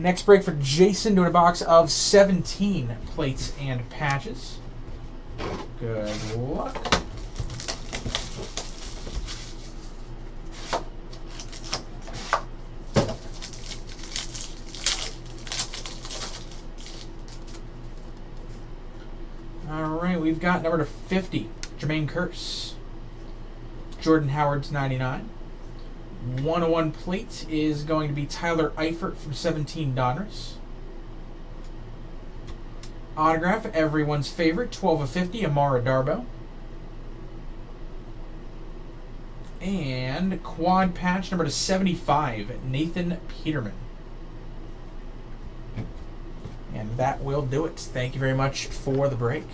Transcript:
Next break for Jason doing a box of 17 plates and patches. Good luck. All right, we've got number to 50, Jermaine Kearse. Jordan Howard's 99. 101 plate is going to be Tyler Eifert from 17 Donruss. Autograph, everyone's favorite, 12 of 50, Amara Darboh. And quad patch number to 75, Nathan Peterman. And that will do it. Thank you very much for the break.